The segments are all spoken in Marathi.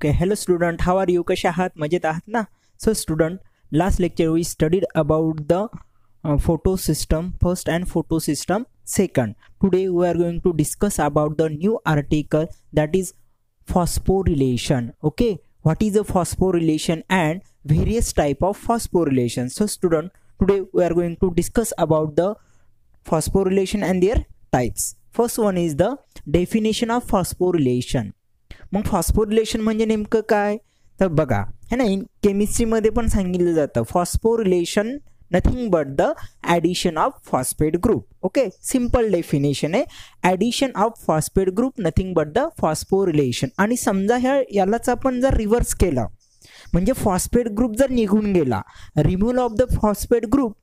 okay hello student how are you कसे आहात मजेत आहात ना so student last lecture we studied about the photo system first and photo system second today we are going to discuss about the new article that is phosphorylation okay what is a phosphorylation and various type of phosphorylation so student today we are going to discuss about the phosphorylation and their types first one is the definition of phosphorylation मग फॉस्फोरिलेशन म्हणजे नेमकं काय तर बघा है ना केमिस्ट्रीमध्ये पण सांगितलं जातं phosphorylation nothing but the addition of phosphate group okay simple definition आहे addition of phosphate group nothing but the phosphorylation आणि समजा ह्या यालाच आपण जर रिव्हर्स केलं म्हणजे फॉस्फेट ग्रुप जर निघून गेला removal of the phosphate group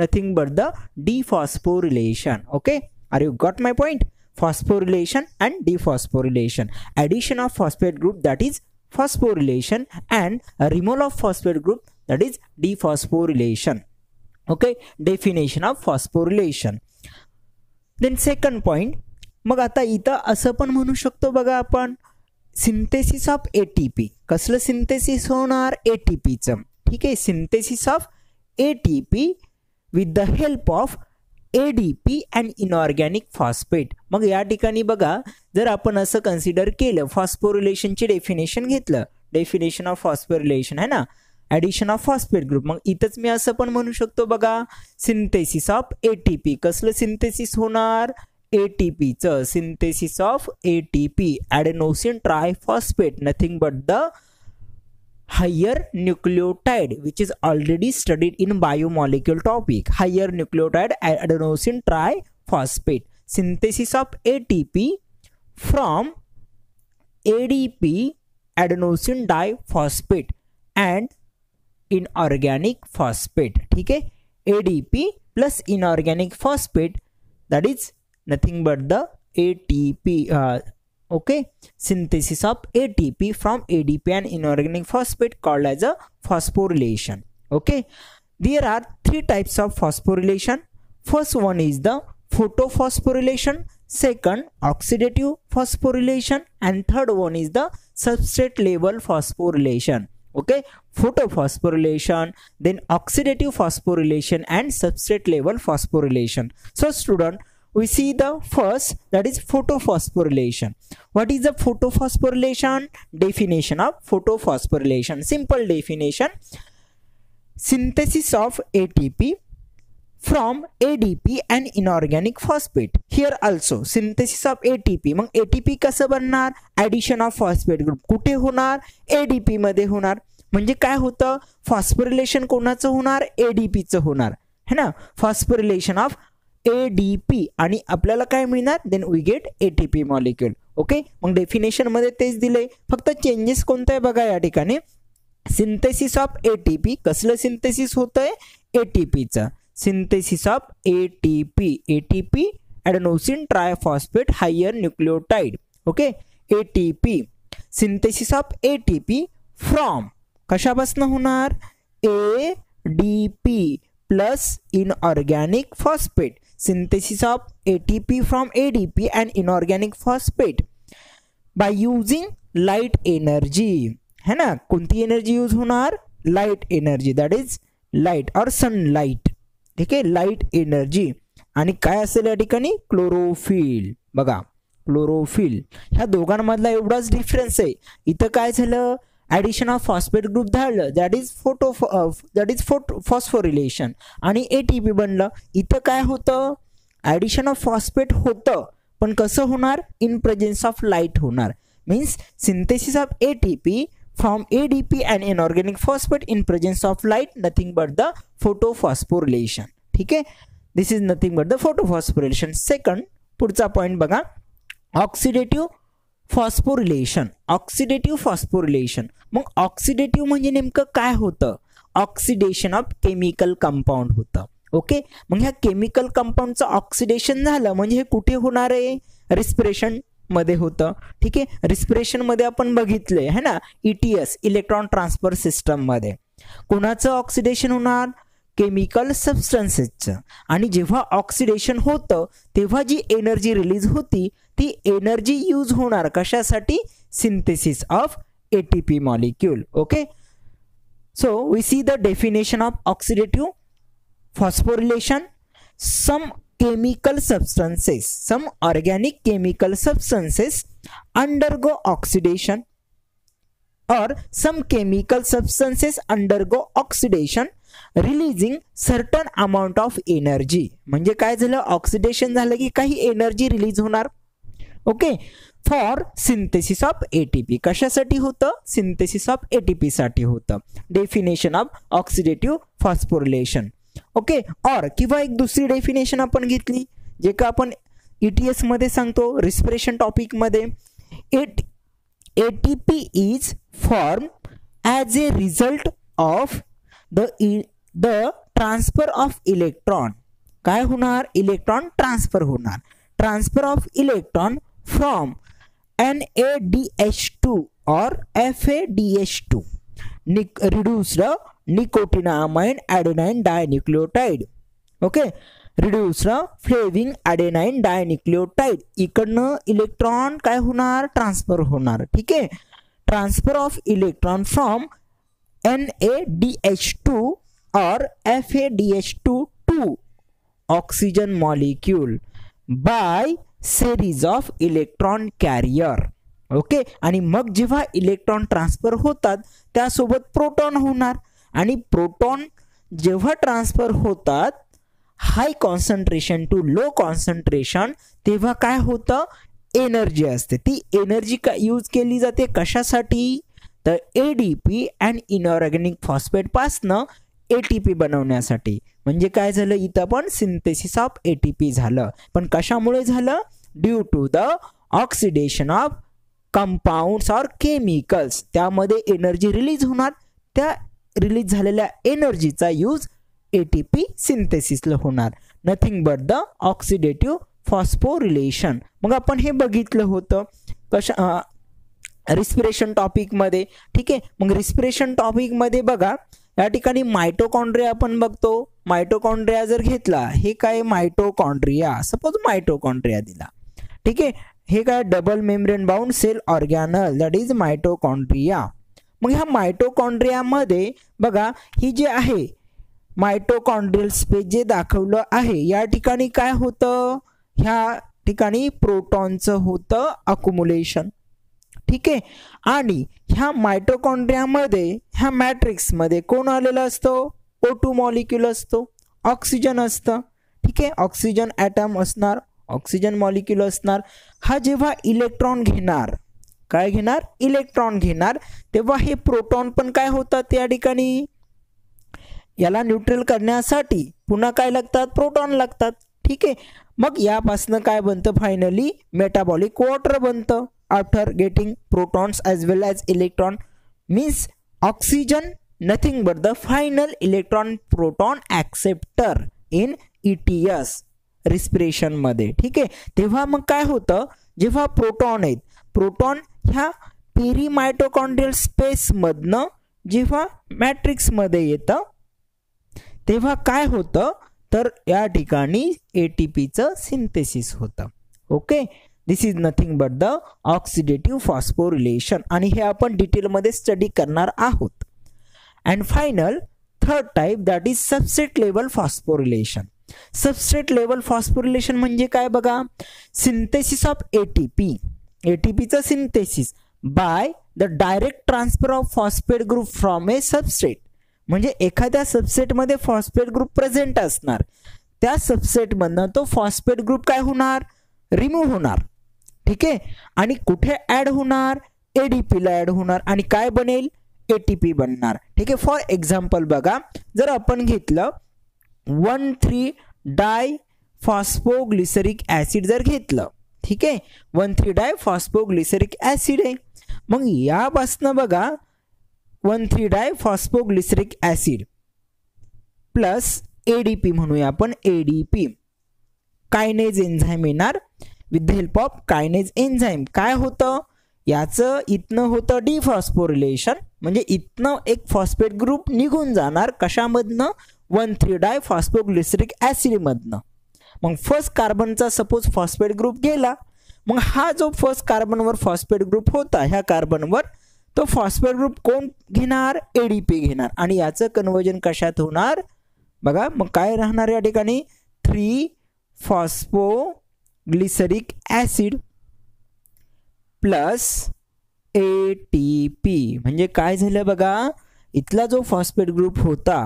nothing but the de relation okay are you got my point phosphorylation and dephosphorylation. Addition of phosphate group that is phosphorylation and removal of phosphate group that is dephosphorylation. Okay, definition of phosphorylation. Then second point, मग आता इथं असं पण म्हणू शकतो बघा आपण synthesis of A T P कसलं सिंथेसिस होणार ए टी पीचं ठीक आहे synthesis of A T P with the help of A D P and inorganic phosphate मग या ठिकाणी बघा जर आपण असं कन्सिडर केलं फॉस्फोरिलेशनची डेफिनेशन घेतलं डेफिनेशन ऑफ फॉस्फोरिलेशन है ना ॲडिशन ऑफ फॉस्फेट ग्रुप मग इथंच मी असं पण म्हणू शकतो बघा synthesis of A T P कसलं सिंथेसिस होणार A T पीचं synthesis of A T P tri triphosphate nothing but the higher nucleotide, which is already studied in biomolecule topic. Higher nucleotide adenosine triphosphate. Synthesis of ATP from ADP, adenosine diphosphate, and inorganic phosphate. Okay? ADP plus inorganic phosphate, that is nothing but the ATP uh, okay synthesis of atp from adp and inorganic phosphate called as a phosphorylation okay there are three types of phosphorylation first one is the photophosphorylation second oxidative phosphorylation and third one is the substrate level phosphorylation okay photophosphorylation then oxidative phosphorylation and substrate level phosphorylation so student we see the first that is photophosphorylation. What is the photophosphorylation? Definition of photophosphorylation. Simple definition. Synthesis of ATP from ADP and inorganic phosphate. Here also synthesis of ATP. मग ATP कसं बनणार? Addition of phosphate group. कुठे होणार? ADP मध्ये होणार. म्हणजे काय होतं फॉस्फोरिलेशन कोणाचं होणार एडीपीचं होणार है ना phosphorylation of A D P आणि आपल्याला काय मिळणार then we get A T P molecule okay मग डेफिनेशनमध्ये तेच दिले फक्त चेंजेस कोणतं आहे बघा या ठिकाणी synthesis of A T P कसलं सिंथेसिस होतं आहे A T पीचं synthesis of A T P A T P adenosine triphosphate higher nucleotide okay A T P synthesis of A T P from कशापासून होणार A D P plus inorganic phosphate synthesis of ATP from ADP and inorganic phosphate by using light energy है ना कोणती एनर्जी यूज होणार light energy that is light और सनलाईट ठीक आहे लाईट एनर्जी आणि काय असेल या ठिकाणी क्लोरोफिल बघा क्लोरोफिल ह्या दोघांमधला एवढाच डिफरन्स आहे इथं काय झालं ॲडिशन ऑफ फॉस्फेट ग्रुप धाडलं that is photo that is photo phosphorylation आणि ए टी पी बनलं इथं काय होतं ॲडिशन ऑफ फॉस्फेट होतं पण कसं होणार इन प्रेझेन्स ऑफ लाईट होणार means synthesis of A T P from A D P and organic phosphate in presence of light nothing but the photophosphorylation ठीक आहे this is nothing but the photophosphorylation second पुढचा पॉईंट बघा ऑक्सिडेटिव्ह फॉस्फोरिलेशन ऑक्सिडेटिव्ह फॉस्फोरिलेशन मग ऑक्सिडेटिव्ह म्हणजे नेमकं काय होतं ऑक्सिडेशन ऑफ केमिकल कंपाऊंड होतं ओके मग ह्या केमिकल कंपाऊंडचं ऑक्सिडेशन झालं म्हणजे हे कुठे होणार आहे रिस्प्रेशन मध्ये होतं ठीक आहे मध्ये आपण बघितले है ना ईटीएस इलेक्ट्रॉन ट्रान्सफर सिस्टममध्ये कोणाचं ऑक्सिडेशन होणार केमिकल सबस्टन्सेसचं आणि जेव्हा ऑक्सिडेशन होतं तेव्हा जी एनर्जी रिलीज होती ती एनर्जी यूज होणार कशासाठी synthesis of A T P molecule okay so we see the definition of oxidative phosphorylation some chemical organic some substances chemical go undergo oxidation some some chemical under undergo oxidation releasing certain amount of energy म्हणजे काय झालं ऑक्सिडेशन झालं की काही एनर्जी रिलीज होणार okay for synthesis of ATP कशासाठी होतं सिंथेसिस ऑफ एटीपीसाठी होतं definition of oxidative phosphorylation okay और किंवा एक दुसरी डेफिनेशन आपण घेतली जे का आपण ई e टी एसमध्ये सांगतो respiration टॉपिकमध्ये at A T P is form as a result of the the transfer of electron काय होणार इलेक्ट्रॉन ट्रान्सफर होणार transfer of electron from N A D H two और F A D H two reduce the nicotinamide adenine dinucleotide okay reduce the flavin adenine dinucleotide इकड़न electron काय होणार ट्रान्सफर होणार ठीक है transfer of electron from N A D H two और F A D H two to oxygen molecule by series of electron carrier okay आणि मग जेव्हा इलेक्ट्रॉन ट्रान्सफर होतात त्यासोबत प्रोटॉन होणार आणि प्रोटॉन जेव्हा ट्रान्सफर होतात high concentration to low concentration तेव्हा काय होतं एनर्जी असते ती एनर्जी का यूज केली जाते कशासाठी तर A D P and inorganic फॉस्फेटपासनं A T P बनवण्यासाठी म्हणजे काय झालं इथं पण synthesis of A T P झालं पण कशामुळे झालं due to the oxidation of compounds or chemicals त्यामध्ये एनर्जी रिलीज होणार त्या रिलीज झालेल्या एनर्जीचा यूज ए टी पी सिंथेसिसला होणार nothing but the oxidative relation मग आपण हे बघितलं होतं कशा रिस्पिरेशन टॉपिकमध्ये ठीक आहे मग रिस्पिरेशन टॉपिकमध्ये बघा या ठिकाणी मायटोकॉन्ड्रिया आपण बघतो मायटोकॉन्ड्रिया जर घेतला हे काय मायटोकॉन्ड्रिया सपोज मायटोकॉन्ड्रिया दिला ठीक आहे हे काय double membrane bound cell organelle that is mitochondria मग ह्या मायटोकॉन्ड्रियामध्ये बघा ही जे आहे मायटोकॉन्ड्रियल स्पेस जे दाखवलं आहे या ठिकाणी काय होतं ह्या ठिकाणी प्रोटॉनचं होतं अकुमुलेशन ठीक आहे आणि ह्या मायटोकॉन्ड्रियामध्ये ह्या मॅट्रिक्समध्ये कोण आलेला असतो ओ टू असतो ऑक्सिजन असतं ठीक आहे ऑक्सिजन ॲटम असणार ऑक्सिजन मॉलिक्युल असणार हा जेव्हा इलेक्ट्रॉन घेणार काय घेणार इलेक्ट्रॉन घेणार तेव्हा हे प्रोटॉन पण काय होतात या ठिकाणी याला न्यूट्रल करण्यासाठी पुन्हा काय लागतात प्रोटॉन लागतात ठीक आहे मग यापासनं काय बनतं फायनली मेटाबॉलिक वॉटर बनतं after getting protons as well as electron means oxygen nothing but the final electron proton acceptor in E T S रिस्पिरेशनमध्ये ठीक आहे तेव्हा मग काय होतं जेव्हा प्रोटॉन आहेत प्रोटॉन ह्या पेरीमायटोकॉन्ड्रियल स्पेसमधनं जेव्हा मॅट्रिक्समध्ये येतं तेव्हा काय होतं तर या ठिकाणी ए टी पीचं सिंथेसिस होतं okay this is nothing but the oxidative phosphorylation आणि हे आपण डिटेलमध्ये स्टडी करणार आहोत and final third type that is subset level phosphorylation substrate level phosphorylation म्हणजे काय बघा synthesis of A T P A T पीचा synthesis by the direct transfer of phosphate group from a substrate म्हणजे एखाद्या सबसेटमध्ये फॉस्फेट ग्रुप प्रेझेंट असणार त्या सबस्ट्रेटमधनं तो फॉस्फेट ग्रुप काय होणार रिमूव्ह होणार ठीक आहे आणि कुठे ॲड होणार ए डी पीला ॲड होणार आणि काय बनेल ए टी पी बनणार ठीक आहे फॉर एक्झाम्पल बघा जर आपण घेतलं one three di phosphoglyceric acid जर घेतलं ठीक आहे one three di phosphoglyceric acid आहे मग यापासनं बघा one three di phosphoglyceric acid plus A D P म्हणूया आपण A D P kinase enzyme येणार with the help of kinase enzyme काय होतं याचं इथनं होतं डिफॉस्फोरिलेशन म्हणजे इथनं एक फॉस्फेट ग्रुप निघून जाणार कशामधनं वन थ्री डाय फॉस्फोग्लिसरिक ॲसिडमधनं मग फर्स्ट कार्बनचा सपोज फॉस्फेट ग्रुप गेला मग हा जो फर्स्ट कार्बनवर फॉस्फेट ग्रुप होता ह्या कार्बनवर तो फॉस्फेट ग्रुप कोण घेणार ए डी पी घेणार आणि याचं कन्वर्जन कशात होणार बघा मग काय राहणार या ठिकाणी three phosphoglyceric acid plus A T P म्हणजे काय झालं बघा इथला जो फॉस्फेट ग्रुप होता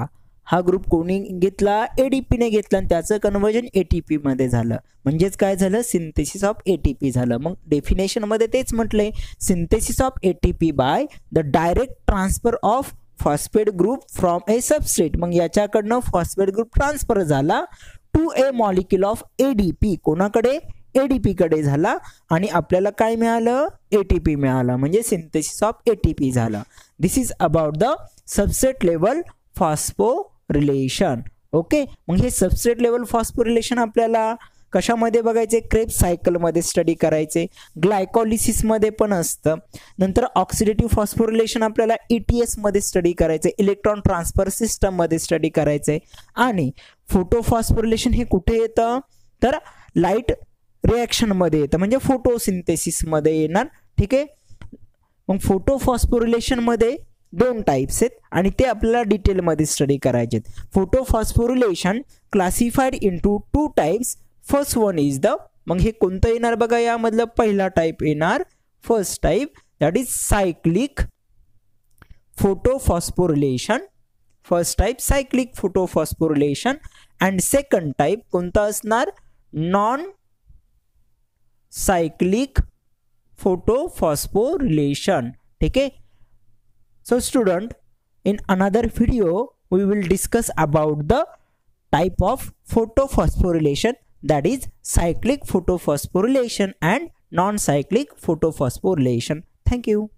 हा ग्रुप कोणी घेतला ए डी पीने घेतला आणि त्याचं कन्वर्जन ए टी पीमध्ये झालं म्हणजेच काय झालं synthesis of A T P झालं मग डेफिनेशनमध्ये तेच म्हटलंय synthesis of A T P by the direct transfer of phosphate group from a substrate मग याच्याकडनं फॉस्फेट ग्रुप ट्रान्सफर झाला to a molecule of A D P कोणाकडे पीकडे झाला आणि आपल्याला काय मिळालं ए टी पी म्हणजे synthesis of A T P झाला this is about the subset level phosphorylation okay मग हे सबसेट लेवल फॉस्पो रिलेशन आपल्याला कशामध्ये बघायचे क्रेप सायकलमध्ये स्टडी करायचे ग्लायकॉलिसिसमध्ये पण असतं नंतर ऑक्सिडेटिव्ह फॉस्फोरिलेशन आपल्याला ई टी एसमध्ये स्टडी करायचे इलेक्ट्रॉन ट्रान्सफर सिस्टममध्ये स्टडी करायचं आहे आणि फोटोफॉस्फोरिलेशन हे कुठे येतं तर लाईट रिॲक्शनमध्ये येतं म्हणजे फोटोसिंथेसिसमध्ये येणार ठीक आहे मग फोटो मध्ये दोन टाईप्स आहेत आणि ते आपल्याला डिटेलमध्ये स्टडी करायचे आहेत photo phosphorylation classified into two types first one is the मग हे कोणतं येणार बघा यामधलं पहिला टाईप येणार first type that is cyclic photo first type cyclic photo phosphorylation and second type कोणता असणार नॉन सायक्लिक फोटोफॉस्फोरिलेशन ठीक आहे So student, in another video, we will discuss about the type of photophosphorylation that is cyclic photophosphorylation and non-cyclic photophosphorylation. Thank you.